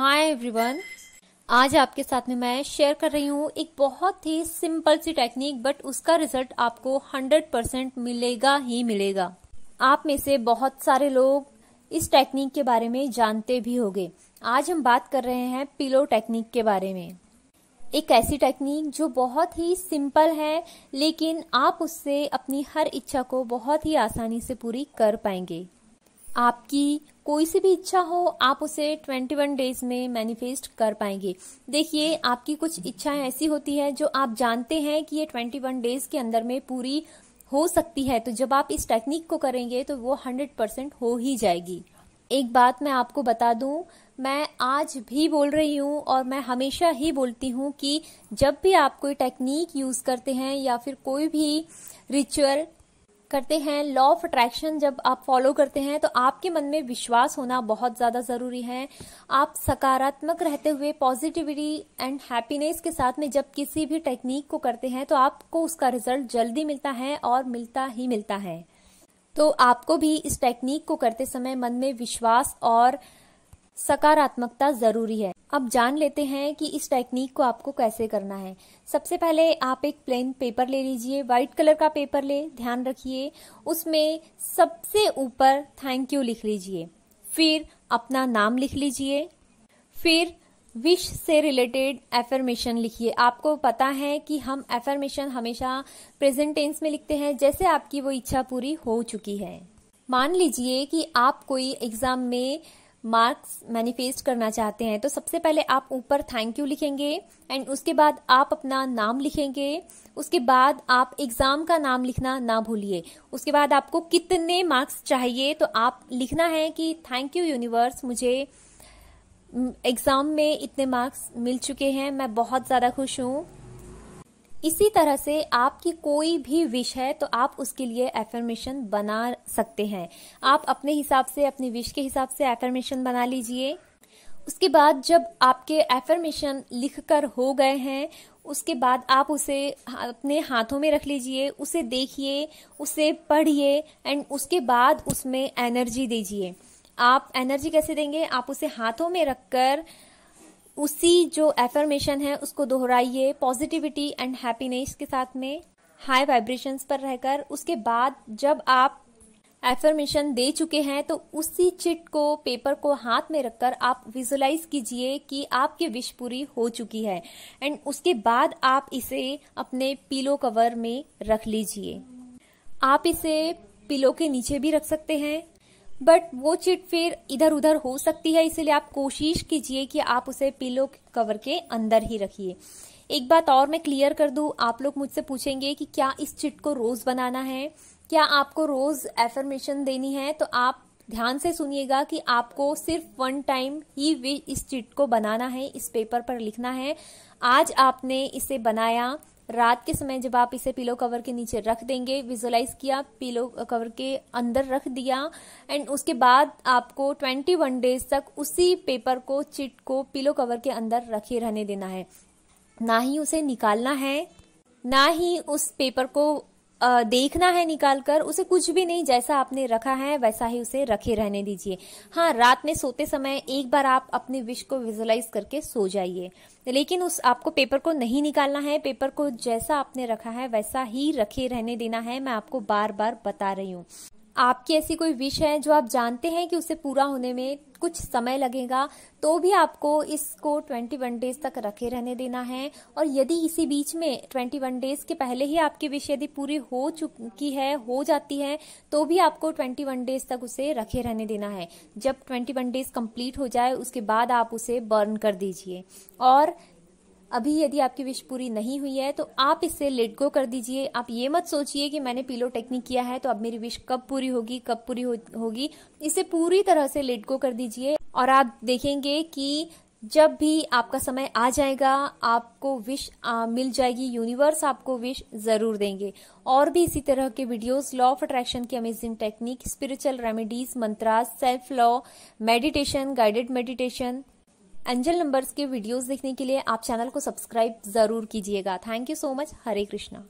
Hi everyone आज आपके साथ में मैं शेयर कर रही हूँ एक बहुत ही सिंपल सी टेक्निक बट उसका रिज़ल्ट आपको 100 परसेंट मिलेगा ही मिलेगा। आप में से बहुत सारे लोग इस टेक्निक के बारे में जानते भी होंगे। आज हम बात कर रहे हैं पिलो टेक्निक के बारे में। एक ऐसी टेक्निक जो बहुत ही सिंपल है, लेकिन आप उससे अपनी हर इच्छा को बहुत ही आसानी से पूरी कर पाएँगे। आपकी कोई सी भी इच्छा हो, आप उसे 21 डेज़ में मैनिफेस्ट कर पाएँगे। देखिए, आपकी कुछ इच्छाएँ ऐसी होती है जो आप जानते हैं कि ये 21 डेज़ के अंदर में पूरी हो सकती है। तो जब आप इस टेक्निक को करेंगे तो वो 100 परसेंट हो ही जाएगी। एक बात मैं आपको बता दूँ, मैं आज भी बोल रही हूँ और मैं हमेशा ही बोलती हूँ कि जब भी आप कोई टेक्निक यूज़ करते हैं या फिर कोई भी रिचुअल करते हैं लॉ ऑफ़ अट्रैक्शन जब आप फॉलो करते हैं तो आपके मन में विश्वास होना बहुत ज़्यादा ज़रूरी है। आप सकारात्मक रहते हुए पॉजिटिविटी एंड हैप्पीनेस के साथ में जब किसी भी टेक्निक को करते हैं तो आपको उसका रिज़ल्ट जल्दी मिलता है और मिलता ही मिलता है। तो आपको भी इस टेक्निक को करते समय मन में विश्वास और सकारात्मकता ज़रूरी है। अब जान लेते हैं कि इस टेक्निक को आपको कैसे करना है। सबसे पहले आप एक प्लेन पेपर ले लीजिए व्हाइट कलर का पेपर ले, ध्यान रखिए। उसमें सबसे ऊपर थैंक यू लिख लीजिए। फिर अपना नाम लिख लीजिए। फिर विश से रिलेटेड एफर्मेशन लिखिए। आपको पता है कि हम एफर्मेशन हमेशा प्रेजेंट टेंस में लिखते हैं, जैसे आपकी वो इच्छा पूरी हो चुकी है। मान लीजिए कि आप कोई एग्ज़ाम में मार्क्स मैनिफेस्ट करना चाहते हैं तो सबसे पहले आप ऊपर थैंक यू लिखेंगे एंड उसके बाद आप अपना नाम लिखेंगे, उसके बाद आप एग्ज़ाम का नाम लिखना ना भूलिए, उसके बाद आपको कितने मार्क्स चाहिए तो आप लिखना है कि थैंक यू यूनिवर्स मुझे एग्ज़ाम में इतने मार्क्स मिल चुके हैं, मैं बहुत ज़्यादा खुश हूँ। इसी तरह से आपकी कोई भी विश है तो आप उसके लिए एफर्मेशन बना सकते हैं। आप अपने हिसाब से, अपनी विश के हिसाब से एफर्मेशन बना लीजिए। उसके बाद जब आपके एफर्मेशन लिखकर हो गए हैं, उसके बाद आप उसे अपने हाथों में रख लीजिए, उसे देखिए, उसे पढ़िए एंड उसके बाद उसमें एनर्जी दीजिए। आप एनर्जी कैसे देंगे? आप उसे हाथों में रखकर उसी जो एफर्मेशन है, उसको दोहराइए पॉजिटिविटी एंड हैप्पीनेस के साथ में हाई वाइब्रेशंस पर रहकर, उसके बाद जब आप एफर्मेशन दे चुके हैं तो उसी चिट को पेपर को हाथ में रखकर आप विजुलाइज कीजिए कि आपकी विश पूरी हो चुकी है। एंड उसके बाद आप इसे अपने पिलो कवर में रख लीजिए। आप इसे पिलो के नीचे भी रख सकते हैं बट वो चिट फिर इधर उधर हो सकती है, इसलिए आप कोशिश कीजिए कि आप उसे पिलो कवर के अंदर ही रखिए। एक बात और मैं क्लियर कर दूँ, आप लोग मुझसे पूछेंगे कि क्या इस चिट को रोज बनाना है? क्या आपको रोज एफर्मेशन देनी है? तो आप ध्यान से सुनिएगा कि आपको सिर्फ़ वन टाइम ही इस चिट को बनाना है, इस पेपर पर लिखना है। आज आपने इसे बनाया रात के समय जब आप इसे पिलो कवर के नीचे रख देंगे विजुलाइज किया पिलो कवर के अंदर रख दिया एंड उसके बाद आपको 21 डेज़ तक उसी पेपर को चिट को पिलो कवर के अंदर रखे रहने देना है। ना ही उसे निकालना है, ना ही उस पेपर को देखना है निकाल कर उसे कुछ भी नहीं जैसा आपने रखा है, वैसा ही उसे रखे रहने दीजिए। हाँ रात में सोते समय एक बार आप अपने विश को विजुलाइज करके सो जाइए। लेकिन उस आपको पेपर को नहीं निकालना है, पेपर को जैसा आपने रखा है, वैसा ही रखे रहने देना है, मैं आपको बार बार बता रही हूँ। आपकी ऐसी कोई विश है जो आप जानते हैं कि उसे पूरा होने में कुछ समय लगेगा तो भी आपको इसको 21 डेज़ तक रखे रहने देना है। और यदि इसी बीच में 21 डेज़ के पहले ही आपकी विश यदि पूरी हो चुकी है, हो जाती है तो भी आपको 21 डेज़ तक उसे रखे रहने देना है। जब 21 डेज़ कंप्लीट हो जाए, उसके बाद आप उसे बर्न कर दीजिए। और अभी यदि आपकी विश पूरी नहीं हुई है तो आप इसे लेट गो कर दीजिए। आप ये मत सोचिए कि मैंने पीलो टेक्निक किया है तो अब मेरी विश कब पूरी होगी कब पूरी होगी। इसे पूरी तरह से लेट गो कर दीजिए और आप देखेंगे कि जब भी आपका समय आ जाएगा आपको विश आ, मिल जाएगी। यूनिवर्स आपको विश ज़रूर देंगे। और भी इसी तरह के वीडियोस लॉ ऑफ़ अट्रैक्शन की amazing technique spiritual remedies mantras self law meditation guided meditation angel numbers के वीडियोस देखने के लिए आप चैनल को सब्सक्राइब ज़रूर कीजिएगा। Thank you so much. Hare Krishna.